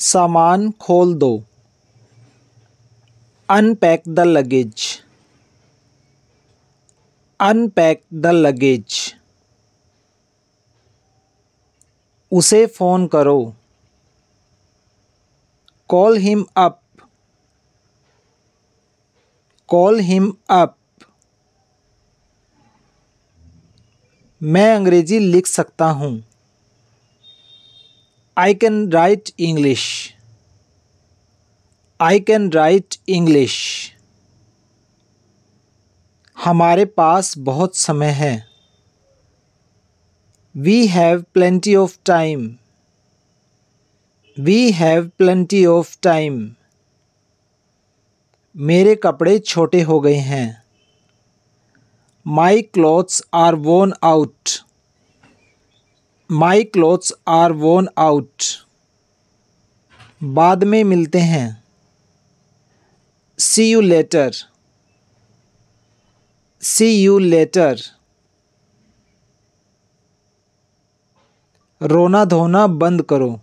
सामान खोल दो। Unpack the luggage unpack the luggage उसे फ़ोन करो। Call him up call him up मैं अंग्रेज़ी लिख सकता हूँ। I can write English I can write English हमारे पास बहुत समय है। We have plenty of time we have plenty of time मेरे कपड़े छोटे हो गए हैं। My clothes are worn out my clothes are worn out बाद में मिलते हैं। See you later see you later रोना धोना बंद करो।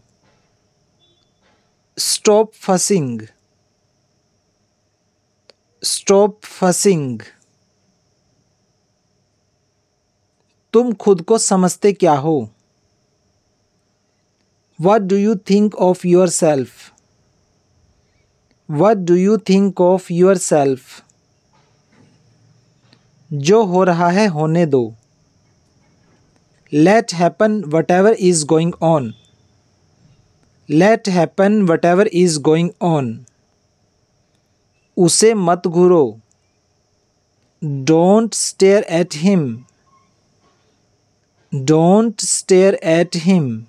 स्टॉप फसिंग स्टॉप फसिंग तुम खुद को समझते क्या हो? What do you think of yourself what do you think of yourself जो हो रहा है, होने दो। Let happen whatever is going on let happen whatever is going on उसे मत घूरो। Don't stare at him don't stare at him